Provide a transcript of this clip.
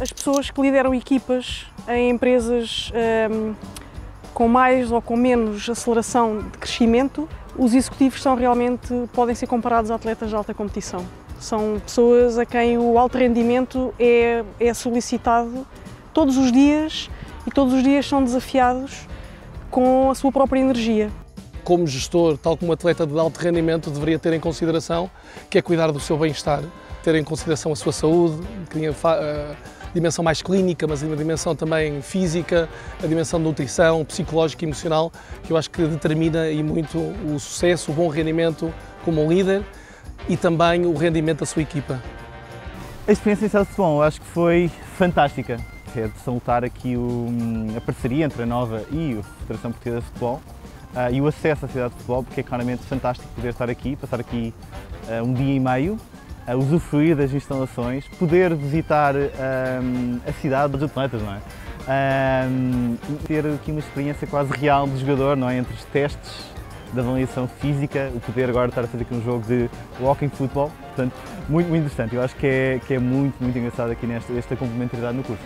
as pessoas que lideram equipas em empresas um, com mais ou com menos aceleração de crescimento, os executivos são realmente, podem ser comparados a atletas de alta competição. São pessoas a quem o alto rendimento é, é solicitado todos os dias e todos os dias são desafiados com a sua própria energia. Como gestor, tal como atleta de alto rendimento, deveria ter em consideração que é cuidar do seu bem-estar, ter em consideração a sua saúde, dimensão mais clínica, mas a dimensão também física, a dimensão de nutrição, psicológica e emocional, que eu acho que determina e muito o sucesso, o bom rendimento como um líder e também o rendimento da sua equipa. A experiência em Celso Futebol acho que foi fantástica. É de salutar aqui o, a parceria entre a Nova e a Federação Portuguesa de Futebol uh, e o acesso à cidade de futebol, porque é claramente fantástico poder estar aqui, passar aqui uh, um dia e meio, uh, usufruir das instalações, poder visitar a cidade dos atletas, não é? ter aqui uma experiência quase real de jogador, não é? Entre os testes da avaliação física, o poder agora estar a fazer aqui um jogo de walking football, portanto, muito, muito interessante. Eu acho que é, que é muito, muito engraçado aqui nesta esta complementaridade no curso.